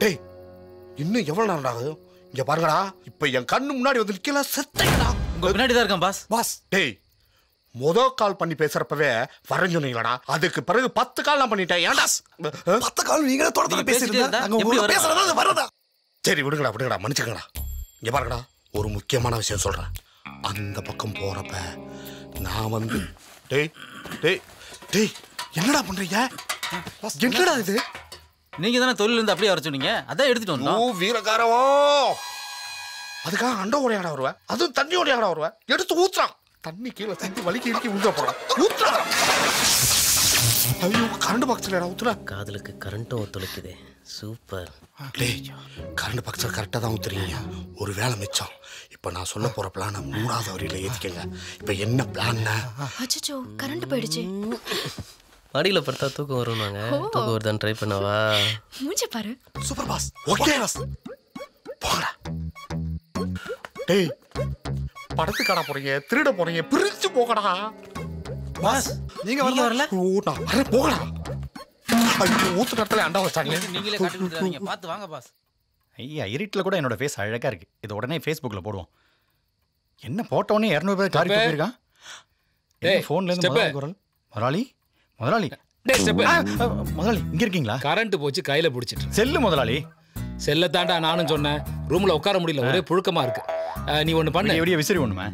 டேய் இன்னும் எவ்வளவு நேரம் ஆகும் இங்க பாருங்கடா இப்ப என் கண்ணு முன்னாடி வந்து நிக்கல செத்தடா உங்க பின்னாடி தான் இருக்கான் பாஸ். பாஸ் டேய் முத கால் பண்ணி பேசுறப்பவே வரேன் சொன்னீங்களாடா. அதுக்கு பிறகு பத்து கால் நான் பண்ணிட்டேன். ஏன்டா? பத்து கால் நீங்களே தொடர்ந்து பேசிட்டு? பேசுறதா வரதா சரி விடுங்கடா விடுங்கடா மன்னிச்சுக்கங்கடா. இங்க பாருங்கடா ஒரு முக்கியமான விஷயம் சொல்றேன். அந்த பக்கம் போறப்ப நான் வந்து டேய் டேய் டேய் என்னடா பண்றீங்க? என்னடா இது? நீங்க தானே தொழில இருந்து அப்படியே வர சொன்னீங்க? அதான் எடுத்துட்டு ஓ வந்தோம். வீரகாரவோ அதுக்காக அண்ட ஓடையாடா வருவேன் அதுவும் தண்ணி ஓடையாடா வருவேன் எடுத்து ஊத்துறான். தண்ணி கீழே தண்ணி வலிக்கு இறுக்கி ஊத்த போறான். ஊத்துறான் ஐயோ கரண்ட் பாக்ஸ்ல ஊத்துற காதலுக்கு கரண்ட்டும் ஒத்துழைக்குது சூப்பர். கரண்ட் பாக்ஸ்ல கரெக்டாக தான் ஊத்துறீங்க. ஒரு வேலை மிச்சம். இப்போ நான் சொல்ல போற பிளானை மூணாவது வரியில ஏத்திக்கங்க. இப்போ என்ன பிளான்னா அச்சச்சோ கரண்ட் போயிடுச்சு. மடியில் படுத்தா தூக்கம் வரும்னாங்க தூக்கம் வருதான்னு ட்ரை பண்ணவா? மூஞ்ச பாரு. சூப்பர் பாஸ் ஓகே போங்கடா. டேய் படத்துக்கு காண போறீங்க திருட போறீங்க பிரிச்சு போகடா பாஸ் நீங்க வரல? நான் வரேன் போகடா ஐயோ ஊத்து நேரத்துல அண்டா வச்சாங்க நீங்களே காட்டி கொடுத்துறாதீங்க. பார்த்து வாங்க பாஸ். ஐயா இருட்டில் கூட என்னோட ஃபேஸ் அழகா இருக்கு. இது உடனே ஃபேஸ்புக்கில் போடுவோம். என்ன போட்டோன்னே இரநூறு பேர் காரி போயிருக்கான் டேய், ஃபோன்ல இருந்து ஸ்டெப்பு. முதலாளி குரல்? முதலாளி முதலாளி. டேய் முதலாளி இங்க இருக்கீங்களா? கரண்ட் போச்சு கையில பிடிச்சிட்டு செல்லு முதலாளி. செல்ல தாண்டா நானும் சொன்னேன். ரூம்ல உட்கார முடியல ஒரே புழுக்கமா இருக்கு. நீ ஒண்ணு பண்ணு. விடிய விசிறி ஒண்ணுமே.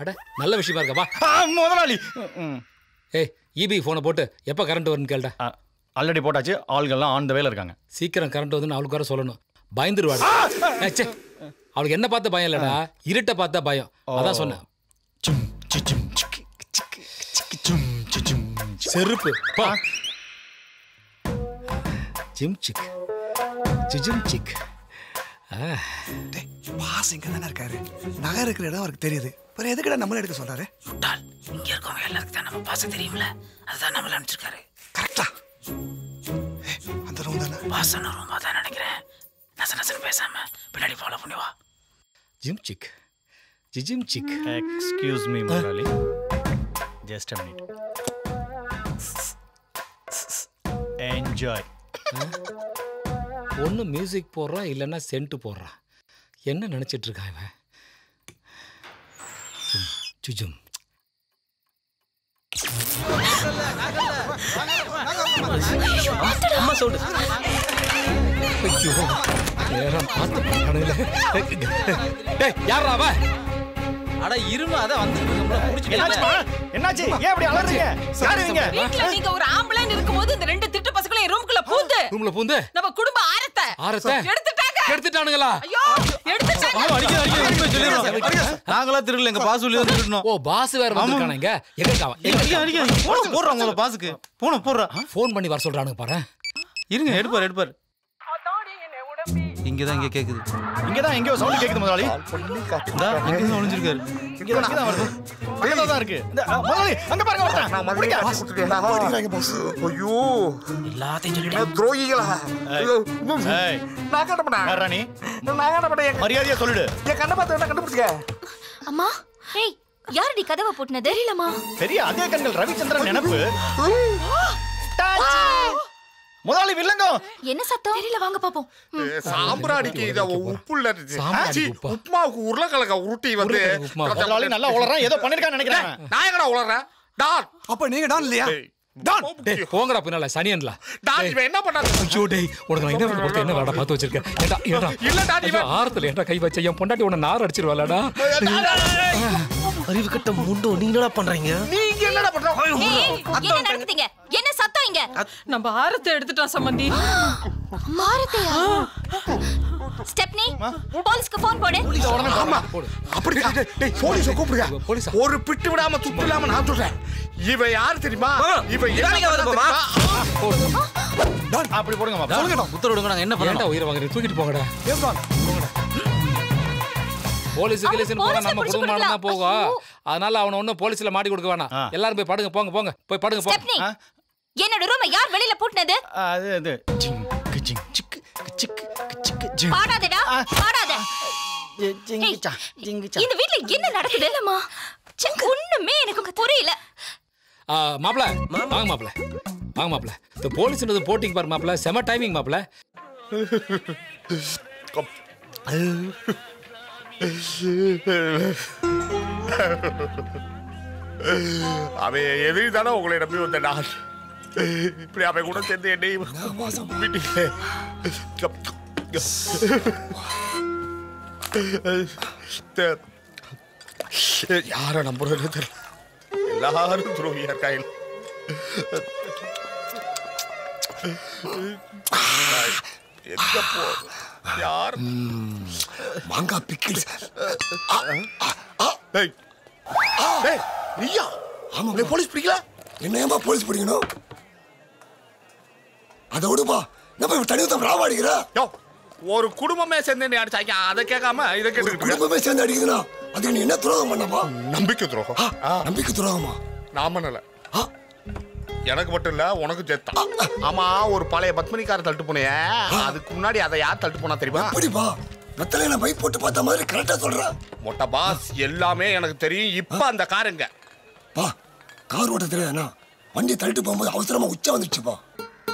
அட நல்ல விஷயமா இருக்கா வா. ஆ, முதலாளி. ஏய் இபி போனை போட்டு எப்ப கரண்ட் வரும்னு கேளுடா. ஆல்ரெடி போட்டாச்சு. ஆள்கள்லாம் ஆன் த வேல இருக்காங்க. சீக்கிரம் கரண்ட் வந்து அவளுக்கு வர சொல்லணும். பயந்துருவாடா. அவளுக்கு என்ன பார்த்த பயம் இல்லடா? இருட்ட பார்த்தா பயம். அதான் சொன்னேன். செருப்பு. பா. ஜிம் சிக். ஜிஜிம் சிக். பாஸ் இங்க தானே இருக்காரு. நகை இருக்கிற இடம் அவருக்கு தெரியுது. வேற எதுக்குடா நம்மள எடுக்க சொல்றாரு? முட்டாள் இங்க இருக்கவங்க எல்லாருக்கும் தான் நம்ம பாச தெரியும்ல. அதுதான் நம்மள அனுப்பிச்சிருக்காரு. கரெக்டா அந்த ரூம் தானே? பாசன ரூமா தான் நினைக்கிறேன். நச நசன்னு பேசாம பின்னாடி ஃபாலோ பண்ணி வா. ஜிம் சிக். ஜிஜிம் சிக். எக்ஸ்கியூஸ் மீ முதலாளி. ஜஸ்ட் அ மினிட் என்ஜாய் ஒன்று மியூசிக் போடுறான் இல்லைன்னா சென்ட்டு போடுறான் என்ன நினச்சிட்டு இருக்கான் இவன்? ஜும், ஜுஜும் அம்மா சவுண்டு. ஐயோ நேரம் பார்த்து டேய் யாரா அவன்? அட இருமா அதான் வந்துட்டு என்னாச்சுமா என்னாச்சு ஏன் அப்படி அலறீங்க? யாரு நீங்க வீட்ல நீங்க ஒரு ஆம்பளைன்னு இருக்கும்போது இந்த ரெண்டு திட்டு பூந்து. ரூம்ல பூந்து. நம்ம குடும்ப ஆரத்தை. ஆரத்தை? எடுத்துட்டாங்க. எடுத்துட்டானுங்களா? ஐயோ எடுத்துட்டாங்க. அடிக்க அடிக்க சொல்லிடுறோம். நாங்களா திருடல எங்க பாஸ் சொல்லி திருடணும். ஓ பாஸ் வேற வந்திருக்கானே இங்க எங்க இருக்கான் அடிக்க அடிக்க போன போடுறான் உங்கள பாஸுக்கு போன போடுறா. ஃபோன் பண்ணி வர சொல்றானுங்க பாரு. இருங்க எடுப்பார் எடுப்பார். இங்கதான் இங்க கேக்குது. இங்க தான் எங்கேயோ சவுண்ட் கேக்குது முதலாளி. இந்தா இங்க ஒளிஞ்சிருக்காரு இங்க தான் இங்க தான் வருது பக்கத்துல தான் இருக்கு. இந்த, அ, முதலாளி அங்க பாருங்க ஒருத்தன். நான் மறுபடியும் அடிச்சு கொடுத்துட்டேன்டா. அடிக்கிறாங்க பாஸ் ஐயோ. எல்லாத்தையும் சொல்லிட்டு என்ன துரோகிகளா? ஏய். நான் நீ? நான் மாட்டேன். மரியாதையா சொல்லிடு. என் கண்ணை பார்த்து என்ன கண்டுபிடிச்சிக்க? அம்மா ஏய் யாரடி கதவை பூட்டினது? தெரியலம்மா. பெரிய அதே கண்கள் ரவிச்சந்திரன் நினைப்பு. முதலாளி வில்லங்கம் என்ன சத்தம்? தெரியல வாங்க பாப்போம். சாம்பிராணிக்கு இத உப்புள்ள? உப்புமாவுக்கு உருளைக்கிழங்க உருட்டி வந்து. முதலாளி நல்லா உளறான் ஏதோ பண்ணிருக்கான்னு நினைக்கிறேன். நான் எங்கடா உளறேன்? டான். அப்ப நீங்க டான் இல்லையா? டான். டேய். போங்கடா பின்னால சனியன்ல டான் இவன் என்ன பண்ணாரு ஐயோ டேய் உனக்கு நான் என்ன என்ன வேலை பார்த்து வச்சிருக்கேன் ஏண்டா ஏண்டா? இல்லடா, நீ ஆரத்துல ஏண்டா கை வச்ச? என் பொண்டாட்டி உன்னை நார் அடிச்சிருவாளடா. அறிவு கட்ட முண்டோ நீ என்னடா பண்றீங்க? நீங்க என்னடா பண்ற? ஏய் என்ன சத்தம் இங்க? நம்ம ஆரத்தை எடுத்துட்டோம் சம்பந்தி மாரத்தையா ஸ்டெப்னி போலீஸ்க்கு ஃபோன் போடு. ஆமா. அப்படி டேய், போலீஸ கூப்பிடுங்க. போலீஸா? ஒரு பிட்டு விடாம துட்டு இல்லாம நான் சொல்றேன். இவன் யாரு தெரியுமா? பண்ணா வருதுமா? தெரியுமா? அப்படி போடுங்க. சொல்லுங்க உத்தரவிடுங்க நாங்க என்ன பண்ணா உயிரை வாங்குறீங்க தூக்கிட்டு போங்கடா. டான் போலீஸ் கிலீஸ்னு போனா நம்ம குடும்பம் தான். போகும் அதனால அவன ஒண்ணும் போலீஸ்ல மாட்டி கொடுக்க வேணாம். எல்லாரும் போய் படுங்க போங்க போங்க. போய் படுங்க போங்க என்னோட ரூமை யார் வெளியில பூட்டினது? அது அது. ஜிங் கிஜிங் சிக்கு சிக்கு சிக்கு ஜிங். பாடாதடா பாடாத. ஜிங்கிச்சா ஜிங்கிச்சா இந்த வீட்ல என்ன நடக்குது? இல்லம்மா. ஒண்ணுமே எனக்கு புரியல. மாப்ள வாங்க மாப்ள வாங்க மாப்ள இந்த போலீஸ்ன்றது போட்டிங் பாரு மாப்ள செம டைமிங் மாப்ள அவன் எதிரி தானே உங்களை நம்பி வந்த நான்? இப்படி அவன் கூட சேர்ந்து என்னை யார யாரை நம்புறது தெரியல. எல்லாரும் துரோகியா இருக்காங்க எங்க போ? யார்? மாங்காய் பிக்கிள்ஸ் டேய். நீயா? ஆமா போலீஸ் பிடிக்கல? என்ன போலீஸ் பிடிக்கணும்? அதை விடுப்பா. நம்ம தனி ஊத்தம் ராவா அடிக்கிற? ஒரு குடும்பமே சேர்ந்து நீ அடிச்சாங்க. அதை கேட்காம இதை இருக்க. குடும்பமே சேர்ந்து அடிக்குதுன்னா அதுக்கு நீ என்ன துரோகம் பண்ணப்பா? நம்பிக்கை துரோகம். நம்பிக்கை துரோகமா? நான் பண்ணல. எனக்கு மட்டும் இல்ல உனக்கு சேர்த்தான் ஆமா ஒரு பழைய பத்மினிக்கார தள்ளிட்டு போனே அதுக்கு முன்னாடி அதை யார் தள்ளிட்டு போனா தெரியுமா? எப்படிப்பா வெத்தலையில பை போட்டு பார்த்த மாதிரி கரெக்டா சொல்ற. மொட்டை பாஸ் எல்லாமே எனக்கு தெரியும். இப்ப அந்த காருங்க பா கார் ஓட்ட தெரியாதுண்ணா வண்டி தள்ளிட்டு போகும்போது அவசரமா உச்சா வந்துடுச்சுப்பா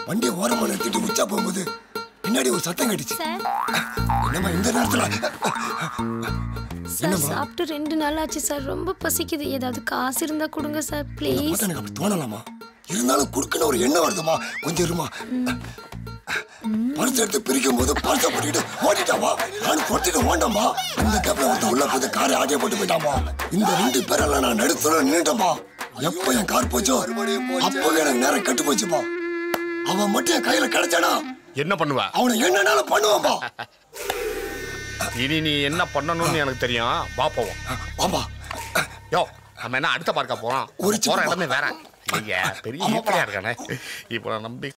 வண்டியை ஓரமா நிறுத்திட்டு உச்சா போகும்போது பின்னாடி ஒரு சத்தம் கேட்டுச்சு. என்னம்மா இந்த நேரத்துல? சார் சாப்பிட்டு ரெண்டு நாள் ஆச்சு சார். ரொம்ப பசிக்குது. ஏதாவது காசு இருந்தா கொடுங்க சார் ப்ளீஸ் எனக்கு அப்படி தோணலாமா? இருந்தாலும் குறுக்குன்னு ஒரு எண்ணம் வருதுமா? கொஞ்சம் இருமா. பரிசு எடுத்து பிரிக்கும் போது பரிசை போட்டுக்கிட்டு ஓடிட்டாமா நான் பொட்டிட்டு ஓண்டம்மா. அந்த கேப்ல ஒருத்த உள்ள போது காரை ஆட்டிய போட்டு போயிட்டாமா இந்த ரெண்டு பேரெல்லாம் நான் நடுத்துல நின்னுட்டேன்பா எப்ப என் கார் போச்சோ? அப்பவே எனக்கு நேரம் கெட்டு போச்சுப்பா அவன் மட்டும் என் கையில கிடைச்சானா? என்ன பண்ணுவ? அவனை என்னன்னாலும் பண்ணுவான்பா இனி நீ என்ன பண்ணணும்னு எனக்கு தெரியும். வா போவோம். வாம்பா யோ நம்ம என்ன அடுத்த பார்க்க போறோம்? ஒரு போற இடமே வேற. பெரிய ஈப்படியா இருக்கானே? இப்போ நான் நம்பி